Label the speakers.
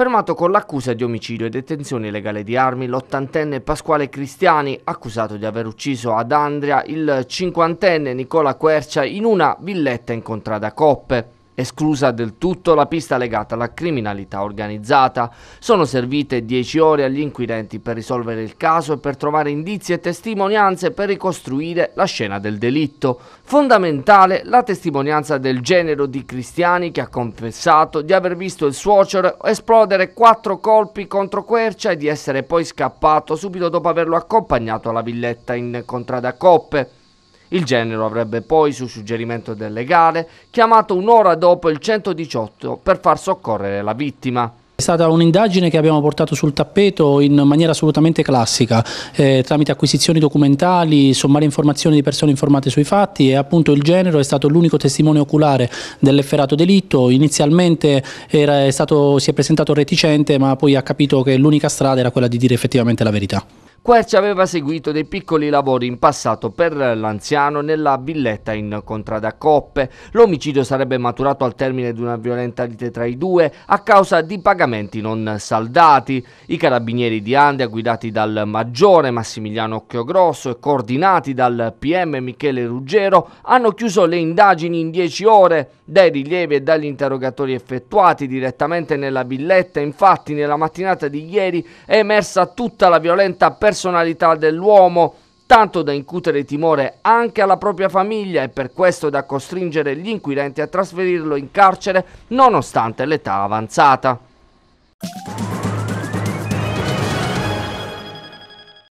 Speaker 1: fermato con l'accusa di omicidio e detenzione illegale di armi l'ottantenne Pasquale Cristiani, accusato di aver ucciso ad Andria il cinquantenne Nicola Quercia in una villetta in contrada Coppe. Esclusa del tutto la pista legata alla criminalità organizzata. Sono servite 10 ore agli inquirenti per risolvere il caso e per trovare indizi e testimonianze per ricostruire la scena del delitto. Fondamentale la testimonianza del genero di Cristiani che ha confessato di aver visto il suocero esplodere quattro colpi contro Quercia e di essere poi scappato subito dopo averlo accompagnato alla villetta in Contrada Coppe. Il genero avrebbe poi, su suggerimento del legale, chiamato un'ora dopo il 118 per far soccorrere la vittima.
Speaker 2: È stata un'indagine che abbiamo portato sul tappeto in maniera assolutamente classica, eh, tramite acquisizioni documentali, sommare informazioni di persone informate sui fatti e appunto il genero è stato l'unico testimone oculare dell'efferato delitto. Inizialmente era, stato, si è presentato reticente ma poi ha capito che l'unica strada era quella di dire effettivamente la verità.
Speaker 1: Quercia aveva seguito dei piccoli lavori in passato per l'anziano nella villetta in Contrada Coppe. L'omicidio sarebbe maturato al termine di una violenta lite tra i due a causa di pagamenti non saldati. I carabinieri di Andria, guidati dal maggiore Massimiliano Occhiogrosso e coordinati dal PM Michele Ruggero, hanno chiuso le indagini in dieci ore. Dai rilievi e dagli interrogatori effettuati direttamente nella villetta, infatti, nella mattinata di ieri è emersa tutta la violenta persecuzione personalità dell'uomo, tanto da incutere timore anche alla propria famiglia e per questo da costringere gli inquirenti a trasferirlo in carcere nonostante l'età avanzata.